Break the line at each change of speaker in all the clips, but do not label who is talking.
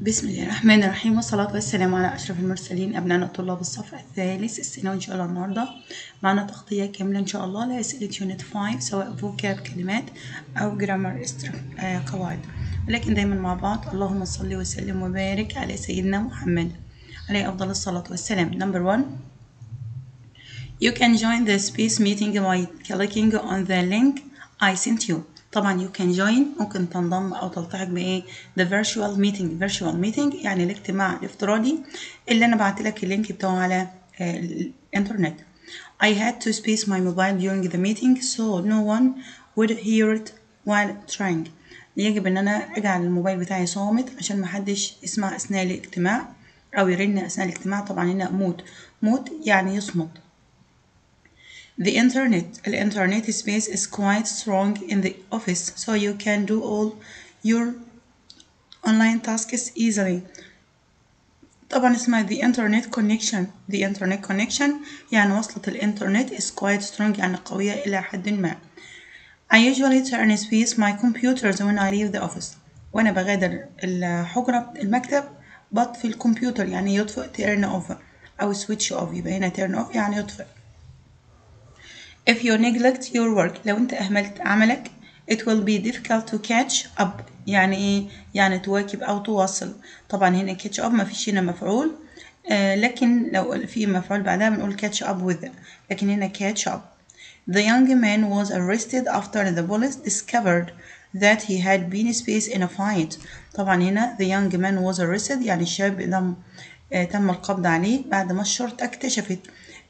بسم الله الرحمن الرحيم والصلاة والسلام على أشرف المرسلين أبنائنا الطلاب الصف الثالث الثانوي إن شاء الله النهاردة. معنا تغطية كاملة إن شاء الله لأسئلة يونت 5 سواء فوكاب كلمات أو جرامر آه قواعد. ولكن دايما مع بعض اللهم صل وسلم وبارك على سيدنا محمد عليه أفضل الصلاة والسلام. Number one You can join the space meeting by clicking on the link I sent you. طبعا you can join. ممكن تنضم أو تلتحق بإيه؟ The virtual meeting. Virtual meeting يعني الاجتماع الافتراضي اللي أنا بعت لك اللينك بتاعه على آه، الإنترنت. I had to space my mobile during the meeting so no one would hear it while trying. يجب إن أنا أجعل الموبايل بتاعي صامت عشان محدش يسمع أثناء الاجتماع أو يرن أثناء الاجتماع. طبعا هنا موت موت يعني يصمت. The internet, the internet space is quite strong in the office, so you can do all your online tasks easily. طبعا اسمها the internet connection the internet connection يعني وصلة الإنترنت is quite strong يعني قوية إلى حد ما I usually turn space my computers when I leave the office وأنا بغادر الحجرة المكتب بطفي الكمبيوتر يعني يطفئ turn off أو switch off يبقى هنا turn off يعني يطفئ If you neglect your work لو أنت أهملت عملك it will be difficult to catch up يعني إيه؟ يعني تواكب أو تواصل طبعا هنا catch up ما فيش هنا مفعول آه لكن لو في مفعول بعدها بنقول catch up with لكن هنا catch up The young man was arrested after the police discovered that he had been spaced in a fight طبعا هنا the young man was arrested يعني الشاب ده آه تم القبض عليه بعد ما الشرطة اكتشفت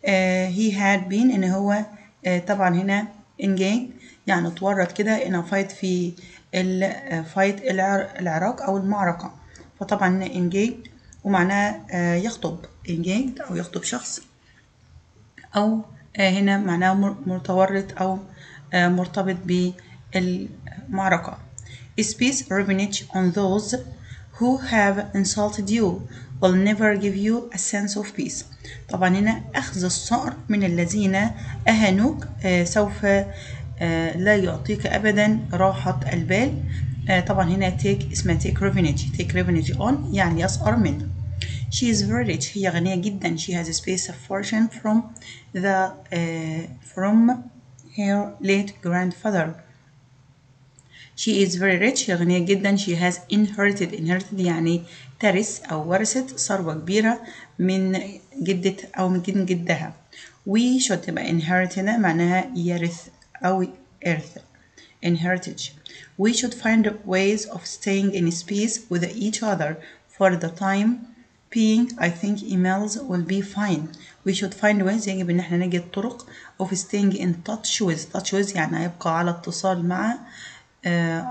آه he had been إن هو آه طبعا هنا engaged يعني اتورط كده a fight في الفايت العراق أو المعركة. فطبعا هنا engaged ومعناها آه يخطب. engaged أو يخطب شخص. آه هنا معناه متورط آه مرتبط بالمعركة. Space revenge on those who have insulted you. Will never give you a sense of peace طبعا هنا أخذ الصقر من الذين أهانوك آه سوف آه لا يعطيك أبدا راحة البال آه طبعا هنا take اسمها take revenge take revenge on يعني يسقر منه She is very rich هي غنية جدا she has a space of fortune from the uh, from her late grandfather She is very rich هي غنية جدا she has inherited inherited يعني ترث أو ورثت ثروة كبيرة من جدة أو من جد جدها we should تبقى inherited معناها يرث أو إرث inheritage we should find ways of staying in space with each other for the time being I think emails will be fine we should find ways يجب ان إحنا نجد طرق of staying in touch with touch with يعني يبقى على اتصال مع uh,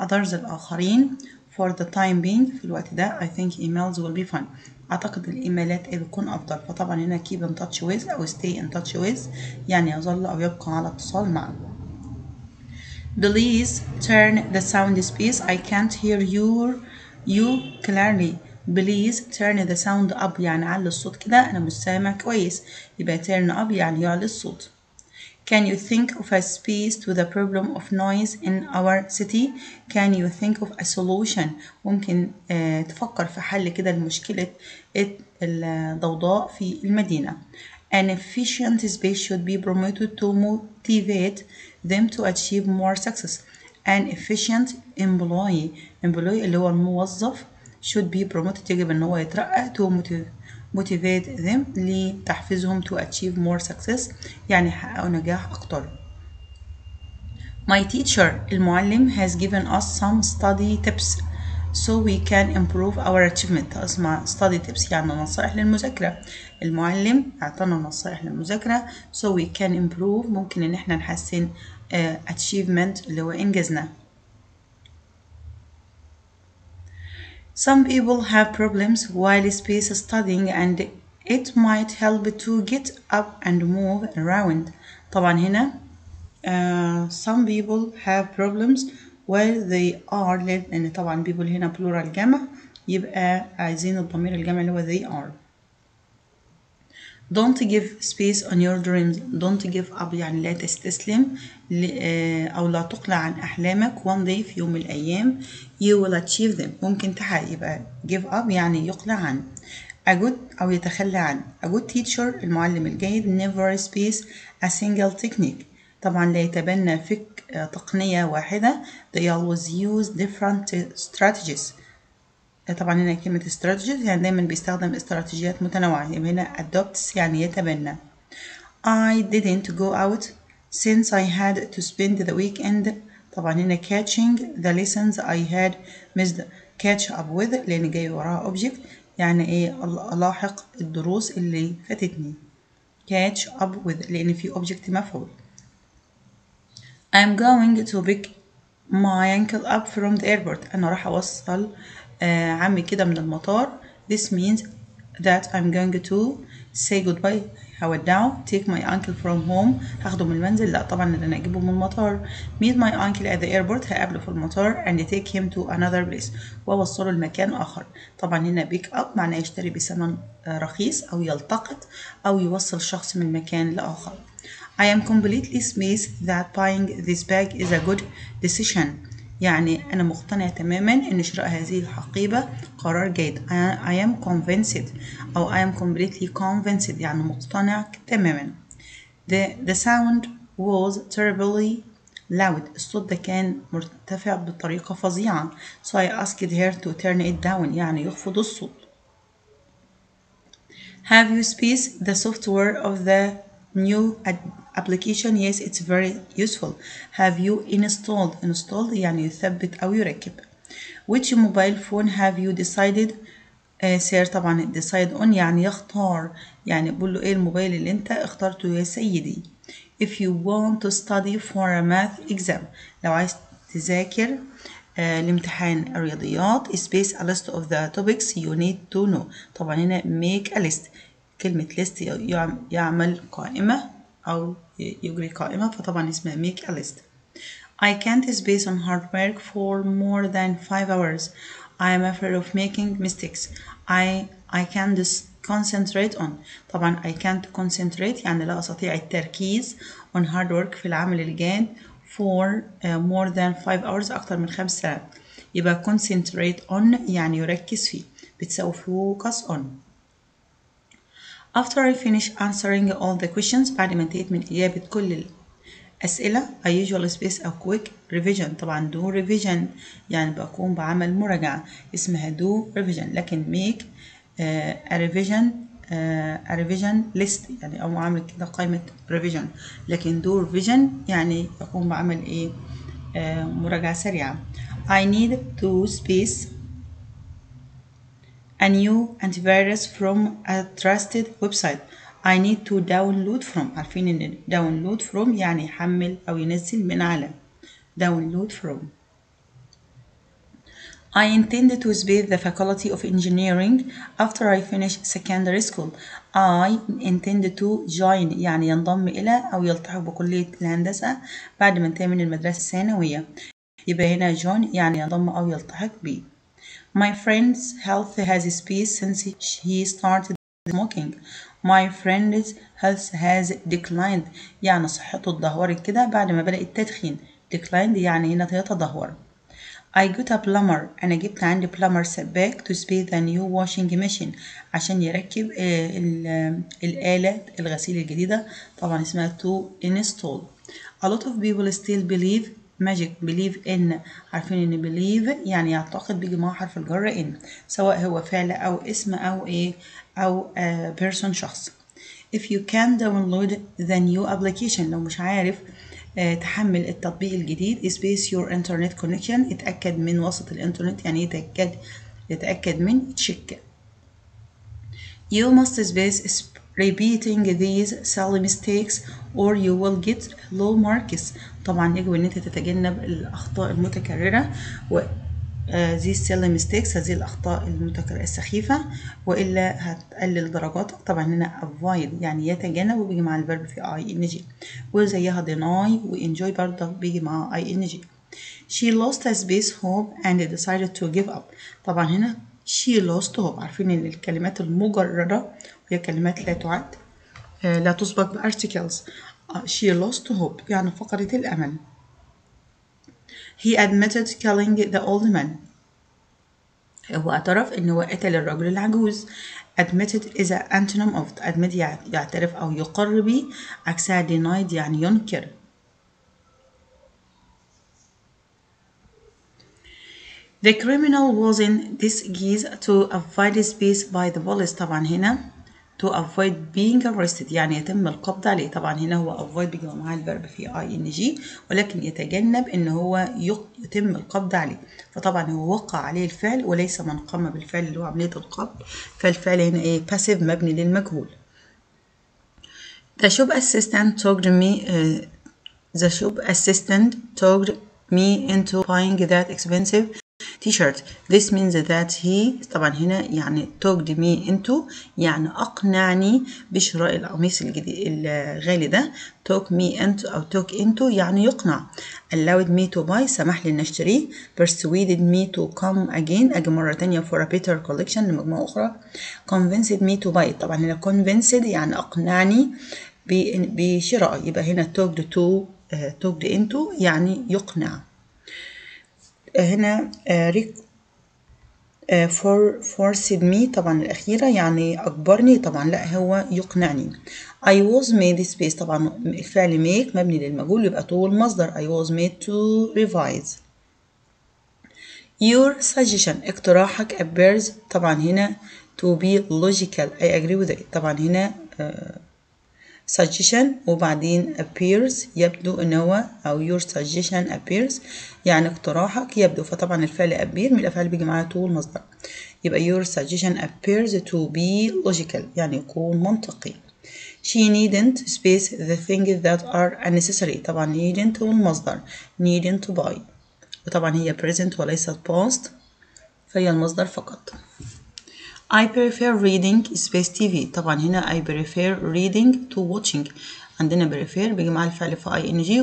others الآخرين for the time being في الوقت ده I think emails will be fine أعتقد الإيميلات إيه بتكون أفضل فطبعا هنا keep in touch with أو stay in touch with يعني يظل أو يبقى على اتصال مع Please turn the sound space I can't hear your you clearly Please turn the sound up يعني علي الصوت كده أنا مش سامع كويس يبقى turn up يعني يعلي الصوت Can you think of a space to the problem of noise in our city? Can you think of a solution? ممكن آه تفكر في حل كده لمشكلة الضوضاء في المدينة. An efficient space should be promoted to motivate them to achieve more success. An efficient employee employee اللي هو الموظف should be promoted يجب ان هو يترقى to motivate motivate them لتحفيزهم to achieve more success يعني يحققوا نجاح أكتر. My teacher المعلم has given us some study tips so we can improve our achievement اسمع study tips يعني نصائح للمذاكرة المعلم أعطانا نصائح للمذاكرة so we can improve ممكن إن إحنا نحسن uh, achievement اللي هو إنجازنا Some people have problems while space studying and it might help to get up and move around. طبعا هنا uh, some people have problems while they are لأن طبعا people هنا plural جمع يبقى عايزين الضمير الجمع اللي هو they are. Don't give space on your dreams don't give up يعني لا تستسلم أو لا تقلع عن أحلامك one day في يوم من الأيام you will achieve them ممكن تحقق يبقى give up يعني يقلع عن a good أو يتخلى عن a good teacher المعلم الجيد never space a single technique طبعا لا يتبنى فك تقنية واحدة they always use different strategies طبعا هنا كلمة strategies يعني دايما بيستخدم استراتيجيات متنوعة يبقى هنا adopts يعني يتبنى I didn't go out since I had to spend the weekend طبعا هنا catching the lessons I had missed catch up with لأن جاي وراها object يعني إيه ألاحق الدروس اللي فاتتني catch up with لأن في object مفعول I'm going to pick my uncle up from the airport أنا راح أوصل آه عمي كده من المطار this means that I'm going to say goodbye هودعه take my uncle from home هاخده من المنزل لا طبعا أنا اجيبه من المطار meet my uncle at the airport هقابله في المطار and take him to another place واوصله لمكان اخر طبعا هنا pick up معناه يشتري بثمن رخيص أو يلتقط أو يوصل شخص من مكان لاخر I am completely amazed that buying this bag is a good decision يعني أنا مقتنع تماما إن شراء هذه الحقيبة قرار جيد I am convinced أو I am completely convinced يعني مقتنع تماما the, the sound was terribly loud الصوت ده كان مرتفع بطريقة فظيعة so I asked her to turn it down يعني يخفض الصوت Have you spaced the software of the new application yes it's very useful have you installed installed يعني يثبت أو يركب which mobile phone have you decided آه سير طبعا decide on يعني يختار يعني بقول له إيه الموبايل اللي انت اخترته يا سيدي if you want to study for a math exam لو عايز تذاكر آه لامتحان الرياضيات space a list of the topics you need to know طبعا هنا make a list كلمة list يعمل قائمة أو يجري قائمة فطبعا اسمها make a list I can't space on hard work for more than five hours I am afraid of making mistakes I I can't concentrate on طبعا I can't concentrate يعني لا أستطيع التركيز on hard work في العمل الجاد for uh, more than five hours أكتر من خمس ساعات يبقى concentrate on يعني يركز فيه بتساوي focus on After I finish answering all the questions بعد ما انتهيت من إجابة كل الأسئلة I usually space a quick revision طبعا do revision يعني بقوم بعمل مراجعة اسمها do revision لكن make uh, a revision uh, a revision list يعني أو عامل كده قائمة revision لكن do revision يعني بقوم بعمل إيه uh, مراجعة سريعة I need to space a new antivirus from a trusted website I need to download from عارفين ان download from يعني يحمل أو ينزل من على download from I intended to space the faculty of engineering after I finish secondary school I intended to join يعني ينضم إلى أو يلتحق بكلية الهندسة بعد ما انتهي من المدرسة الثانوية يبقى هنا join يعني ينضم أو يلتحق به My friend's health has spaced since he started smoking. My friend's health has declined يعني صحته اتدهورت كده بعد ما بدأ التدخين. declined يعني هنا يتدهور. I got a plumber أنا جبت عندي plumber سباك to space the new washing machine عشان يركب الآلة الغسيل الجديدة طبعا اسمها to install. A lot of people still believe magic believe in عارفين إن believe يعني يعتقد بيجي معاه حرف الجر إن سواء هو فعل أو اسم أو إيه أو uh, person شخص. If you can download the new application لو مش عارف uh, تحمل التطبيق الجديد space your internet connection اتأكد من وسط الإنترنت يعني يتأكد يتأكد من check. You must escape repeating these silly mistakes or you will get low marks. طبعا يجب إن أنت تتجنب الأخطاء المتكررة و these silly mistakes هذه الأخطاء المتكررة السخيفة وإلا هتقلل درجاتك. طبعا هنا avoid يعني يتجنب وبيجي مع ال verb في ing. وزيها deny وenjoy برضه؟ بيجي مع ing. She lost a space hope and decided to give up. طبعا هنا she lost hope عارفين إن الكلمات المجردة وهي كلمات لا تعد. آه، لا تسبق بارتكلز she lost hope يعني فقدت الأمل. He admitted killing the old man. هو اعترف إن هو قتل الرجل العجوز. Admitted is a antonym of admit يعترف أو يقر به عكسها denied يعني ينكر. The criminal was in disguise to avoid space by the police طبعا هنا to avoid being arrested يعني يتم القبض عليه طبعا هنا هو avoid بيجي معاه الفيرب في ing ولكن يتجنب ان هو يتم القبض عليه فطبعا هو وقع عليه الفعل وليس من قام بالفعل اللي هو عملية القبض فالفعل هنا إيه passive مبني للمجهول The shop assistant talked me uh, the shop assistant talked me into buying that expensive t-shirt this means that he طبعا هنا يعني talked me into يعني أقنعني بشراء القميص الجديد الغالي ده talk me into أو talk into يعني يقنع allowed me to buy سمح لي إن أشتريه persuaded me to come again أجي مرة تانية for a better collection لمجموعة أخرى convinced me to buy طبعا هنا convinced يعني أقنعني بشراء يبقى هنا talked to uh, talked into يعني يقنع هنا ريك فور forced me طبعا الأخيرة يعني أجبرني طبعا لا هو يقنعني. I was made space طبعا الفعل make مبني للمجهول يبقى طول مصدر. I was made to revise. Your suggestion اقتراحك appears طبعا هنا to be logical. I agree with it. طبعا هنا uh, suggestion وبعدين appears يبدو ان هو أو your suggestion appears يعني اقتراحك يبدو فطبعا الفعل appear من الافعال بيجي معاه طول مصدر يبقى your suggestion appears to be logical يعني يكون منطقي she needn't space the things that are unnecessary طبعا needn't هو المصدر needn't buy وطبعا هي present وليست past فهي المصدر فقط I prefer reading space TV طبعا هنا I prefer reading to watching. عندنا prefer بيجي مع الفعل في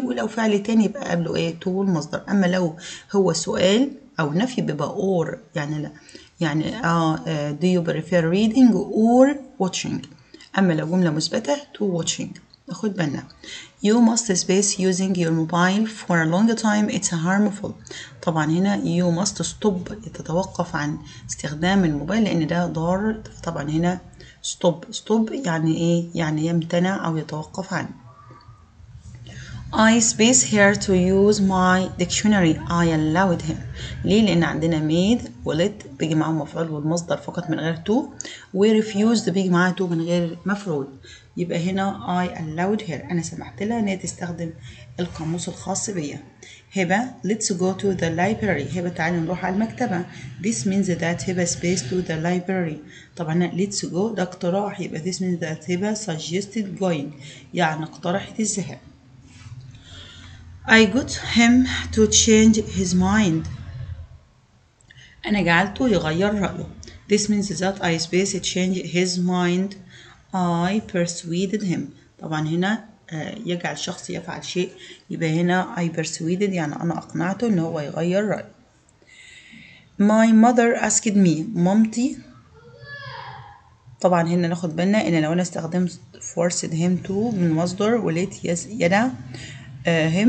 ing ولو فعل تاني يبقى قبله إيه؟ to المصدر. أما لو هو سؤال أو نفي بيبقى or يعني لا. يعني آه uh, do you prefer reading or watching أما لو جملة مثبتة to watching. خد بالنا. You must space using your mobile for a long time. It's harmful. طبعا هنا you must stop تتوقف عن استخدام الموبايل لأن ده ضار. طبعا هنا stop. stop يعني إيه؟ يعني يمتنع أو يتوقف عنه I space here to use my dictionary. I allowed him. ليه؟ لأن عندنا made و let بيجي معاهم مفعول والمصدر فقط من غير to. و refused بيجي معاها to من غير مفعول. يبقى هنا I allowed her أنا سمحت لها إن هي تستخدم القاموس الخاص بيا هبة let's go to the library هبة تعالي نروح على المكتبة this means that هبة space to the library طبعا let's go ده اقتراح يبقى this means that هبة suggested going يعني اقترحت الذهاب I got him to change his mind أنا جعلته يغير رأيه this means that I space change his mind I persuaded him. طبعا هنا يجعل شخص يفعل شيء. يبقى هنا I persuaded يعني أنا أقنعته إن هو يغير رأيه My mother asked me مامتي؟ طبعا هنا ناخد بالنا إن لو أنا استخدمت forced him to من مصدر وليت يدع uh, him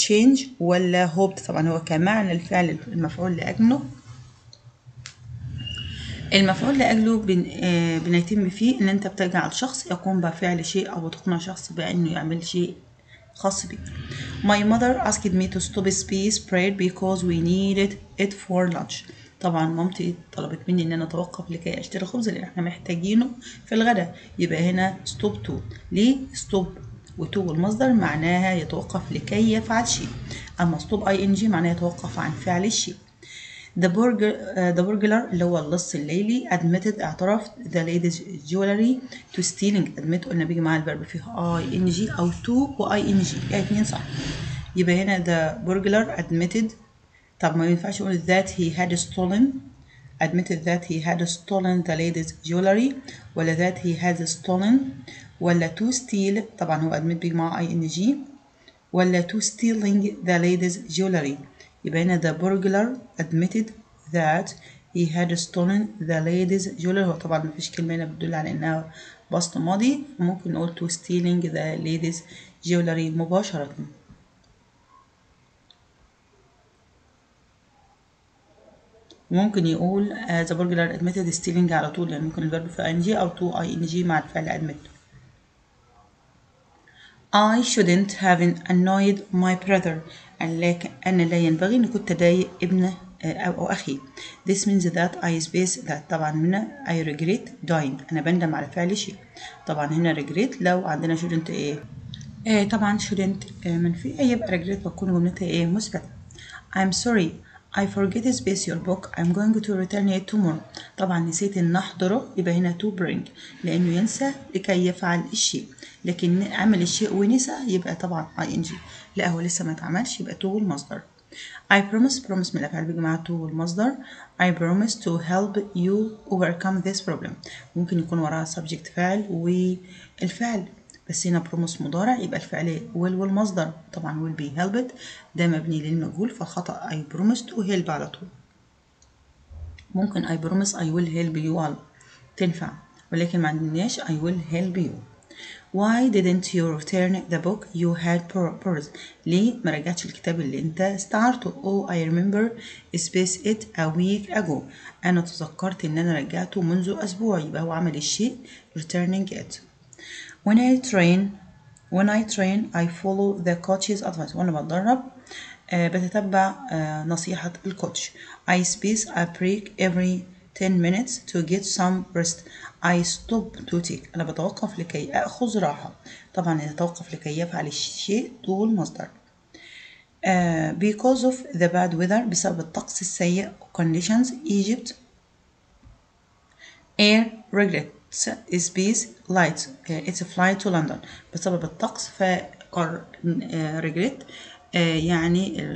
change ولا hoped. طبعا هو كمعنى الفعل المفعول لأجله. المفعول لأجله بن... آه بنتم فيه إن أنت بتجعل شخص يقوم بفعل شيء أو تقنع شخص بأنه يعمل شيء خاص بيه. My mother asked me to stop space bread because we needed it for lunch. طبعا مامتي طلبت مني إن أنا أتوقف لكي أشتري خبز لأن إحنا محتاجينه في الغداء. يبقى هنا stop to ليه stop وتو المصدر معناها يتوقف لكي يفعل شيء. أما stop ing معناها يتوقف عن فعل الشيء. The burglar, uh, اللي هو اللص الليلي admitted اعترف the lady's jewelry to stealing admit قلنا بيجي مع الفيرب فيه ing أو to و ing الاتنين صح يبقى هنا the burglar admitted طب ما ينفعش نقول that he had stolen admitted that he had stolen the lady's jewelry ولا that he had stolen ولا to steal طبعا هو admit بيجي مع ing ولا to stealing the lady's jewelry يبقى هنا the burglar admitted that he had stolen the ladies jewelry هو طبعا مفيش كلمة هنا بتدل على إنها بسط ماضي ممكن نقول to stealing the ladies jewelry مباشرة ممكن يقول uh, the burglar admitted stealing على طول يعني ممكن الفيرب في ing أو to ing مع الفعل admit I shouldn't have annoyed my brother لكن أنا لا ينبغي أن كنت أضايق ابن أو, أو أخي. This means that I space that. طبعا هنا I regret dying. أنا بندم على فعل شيء. طبعا هنا regret لو عندنا shouldn't إيه آه طبعا shouldn't آه منفي. يبقى regret بتكون جملتها إيه مثبتة. I'm sorry. I forget space your book. I'm going to return it tomorrow. طبعا نسيت إن أحضره يبقى هنا to bring. لأنه ينسى لكي يفعل الشيء. لكن عمل الشيء ونسى يبقى طبعا ing. لا هو لسه ما اتعملش يبقى to المصدر. I promise promise من الأفعال بجماعة to والمصدر I promise to help you overcome this problem. ممكن يكون وراها subject فعل والفعل. بس هنا بروموس مضارع يبقى الفعل will والمصدر طبعا will be helped ده مبني للمجهول فخطأ I promise to help على طول ممكن promise I will help you all تنفع ولكن ما عندناش I will help you Why didn't you return the book you had purchased? ليه ما رجعتش الكتاب اللي انت استعرته؟ Oh I remember space it a week ago. أنا تذكرت إن أنا رجعته منذ أسبوع يبقى هو عمل الشيء returning it. When I train when I train I follow the coach's advice وأنا بتدرب آه بتتبع آه نصيحة الكوتش I space a break every 10 minutes to get some rest I stop to take أنا بتوقف لكي أخذ راحة طبعا يتوقف لكي يفعل الشيء طول مصدر uh, because of the bad weather بسبب الطقس السيء conditions Egypt air regrets Space light uh, its flight to London بسبب الطقس فقر uh, uh, يعني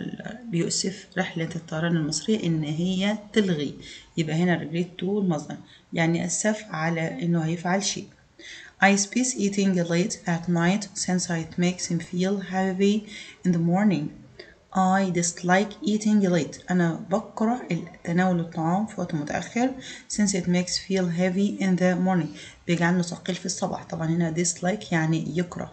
بيؤسف رحلة الطيران المصرية إن هي تلغي يبقى هنا regret to المصدر يعني أسف على إنه هيفعل شيء I space eating late at night since it makes him feel heavy in the morning I dislike eating late أنا بكره تناول الطعام في وقت متأخر since it makes feel heavy in the morning بيجعلنا ثقيل في الصباح طبعا هنا dislike يعني يكره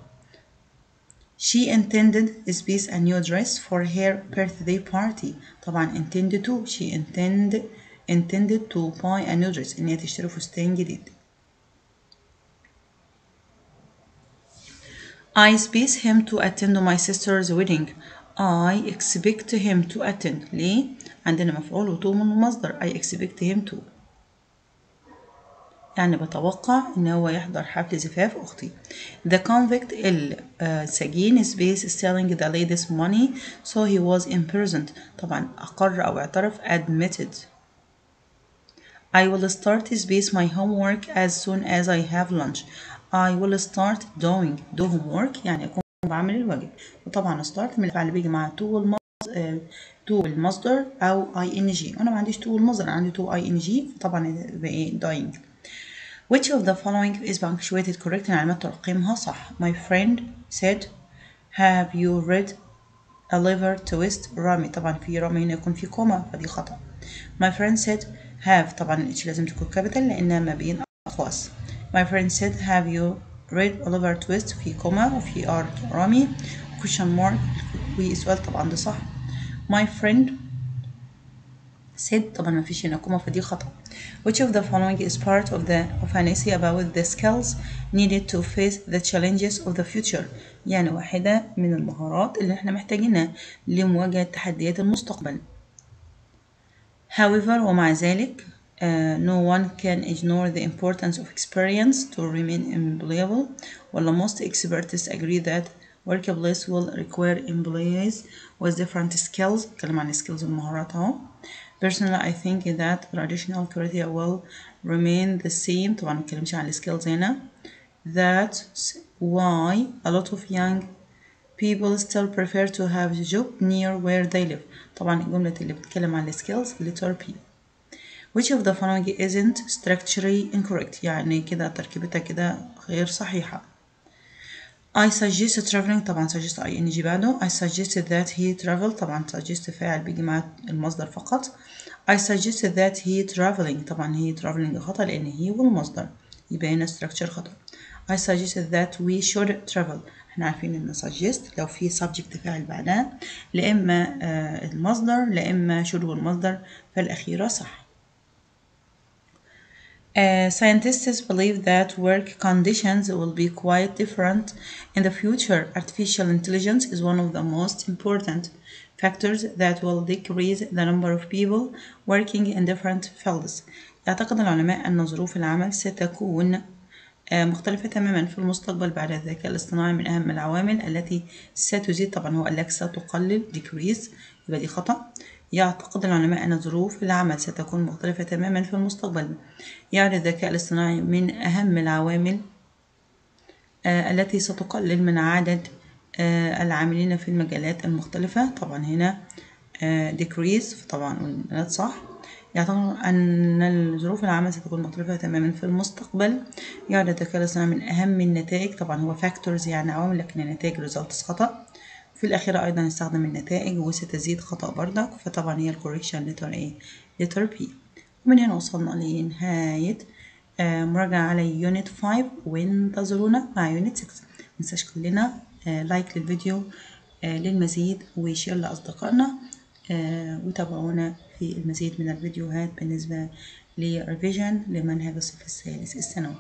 She intended space a new dress for her birthday party طبعا intended to she intended intended to buy a new dress إن هي تشتري فستان جديد I space him to attend my sister's wedding I expect him to attend ليه؟ عندنا مفعول وتو من المصدر I expect him to يعني بتوقع إن هو يحضر حفل زفاف أختي The convict السجين space stealing the lady's money so he was imprisoned طبعا أقر أو اعترف admitted I will start space my homework as soon as I have lunch I will start doing do homework يعني أكون بعمل الواجب. وطبعا start من الفعل بيجي مع to والمصدر to المصدر أو ing. وأنا ما عنديش to والمصدر عندي to ing فطبعا يبقى إيه؟ doing Which of the following is punctuated correctly علامات ترقيمها صح. My friend said Have you read Oliver Twist? رامي. طبعا في رامي هنا يكون في comma فدي خطأ. My friend said have. طبعا ال H لازم تكون capital لأنها ما بين أقواس. My friend said have you read Oliver Twist في comma وفي ار رامي question mark وسؤال طبعا ده صح My friend said طبعا ما فيش هنا كوما فدي خطأ Which of the following is part of the of an essay about the skills needed to face the challenges of the future يعني واحدة من المهارات اللي إحنا محتاجينها لمواجهة تحديات المستقبل However ومع ذلك uh, no one can ignore the importance of experience to remain employable ولا most experts agree that workplace will require employees with different skills نتكلم عن skills والمهارات اهو Personally, I think that traditional criteria will remain the same. طبعا متكلمش عن skills هنا. That's why a lot of young people still prefer to have a job near where they live. طبعا الجملة اللي بتتكلم عن skills letter P. Which of the following isn't structurally incorrect؟ يعني كده تركيبتها كده غير صحيحة. I suggest traveling طبعا suggest ing بعده I suggested that he travel طبعا suggest فاعل بيجي مع المصدر فقط I suggested that he traveling طبعا he traveling خطأ لأن he والمصدر يبقى هنا structure خطأ I suggested that we should travel إحنا عارفين ان suggest لو في subject فاعل بعدها لا اما آه المصدر لا اما should والمصدر فالأخيرة صح Uh, scientists believe that work conditions will be quite different in the future. Artificial intelligence is one of the most important factors that will decrease the number of people working in different fields. يعتقد العلماء أن ظروف العمل ستكون مختلفة تماما في المستقبل بعد الذكاء الاصطناعي من أهم العوامل التي ستزيد طبعا هو قال لك ستقلل decrease يبقى دي خطأ يعتقد العلماء أن ظروف العمل ستكون مختلفة تماما في المستقبل. يعني الذكاء الاصطناعي من أهم العوامل التي ستقلل من عدد العاملين في المجالات المختلفة. طبعا هنا decrease طبعا صح. يعتبر أن ظروف العمل ستكون مختلفة تماما في المستقبل. يعني الذكاء الاصطناعي من أهم النتائج. طبعا هو factors يعني عوامل لكن النتائج results خطأ. في الأخيرة أيضا استخدم النتائج وستزيد خطأ بردك فطبعا هي ال correction letter A letter B. ومن هنا وصلنا لنهاية مراجعة على unit 5 وانتظرونا مع unit 6 منساش كلنا like للفيديو للمزيد و share لأصدقائنا وتابعونا في المزيد من الفيديوهات بالنسبة ل revision لمنهج الصف الثالث الثانوي